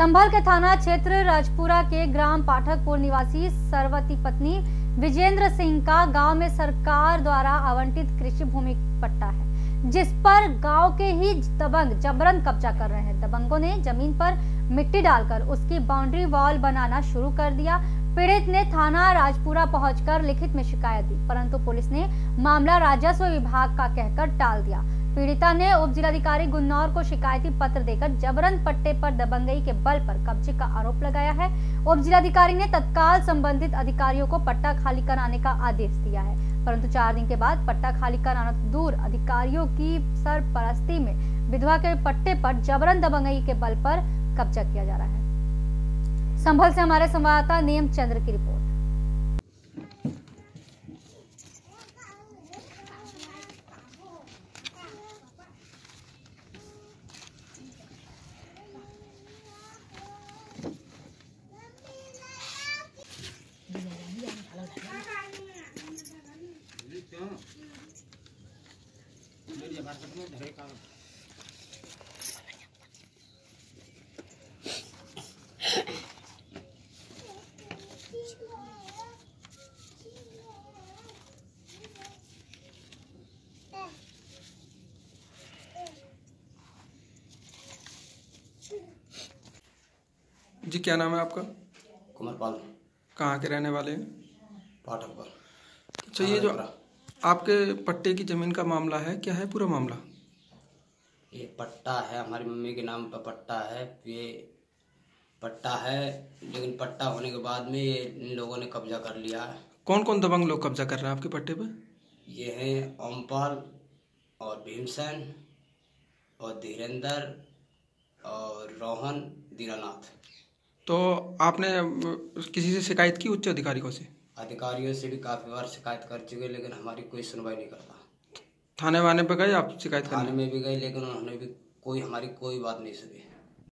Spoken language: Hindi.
संभल के थाना क्षेत्र राजपुरा के ग्राम पाठकपुर निवासी सरवती पत्नी विजेंद्र सिंह का गाँव में सरकार द्वारा आवंटित कृषि भूमि पट्टा है, जिस पर गाँव के ही दबंग जबरन कब्जा कर रहे हैं। दबंगों ने ज़मीन पर मिट्टी डालकर उसकी बाउंड्री वॉल बनाना शुरू कर दिया। पीड़ित ने थाना राजपुरा पहुंचकर लिखित में शिकायत दी, परंतु पुलिस ने मामला राजस्व विभाग का कहकर टाल दिया। पीड़िता ने उप जिलाधिकारी गुन्नौर को शिकायती पत्र देकर जबरन पट्टे पर दबंगई के बल पर कब्जे का आरोप लगाया है। उप जिलाधिकारी ने तत्काल संबंधित अधिकारियों को पट्टा खाली कराने का आदेश दिया है। परंतु चार दिन के बाद पट्टा खाली कराना दूर अधिकारियों की सरपरस्ती में विधवा के पट्टे पर जबरन दबंगई के बल पर कब्जा किया जा रहा है। संभल से हमारे संवाददाता नियम चंद्र की रिपोर्ट। जी क्या नाम है आपका? कुमार पाल कहाँ के रहने वाले हैं? पाठक पर। अच्छा ये जो आपके पट्टे की ज़मीन का मामला है क्या है पूरा मामला? ये पट्टा है हमारी मम्मी के नाम पर पट्टा है। ये पट्टा है लेकिन पट्टा होने के बाद में ये इन लोगों ने कब्जा कर लिया। है कौन कौन दबंग लोग कब्जा कर रहे हैं आपके पट्टे पे? ये हैं ओमपाल और भीमसेन और धीरेन्द्र और रोहन दीरानाथ। तो आपने किसी से शिकायत की उच्च अधिकारियों से? अधिकारियों से भी काफ़ी बार शिकायत कर चुके लेकिन हमारी कोई सुनवाई नहीं करता। थाने वाने पे गए आप शिकायत थाने करने में भी गए लेकिन उन्होंने भी कोई हमारी कोई बात नहीं सुनी।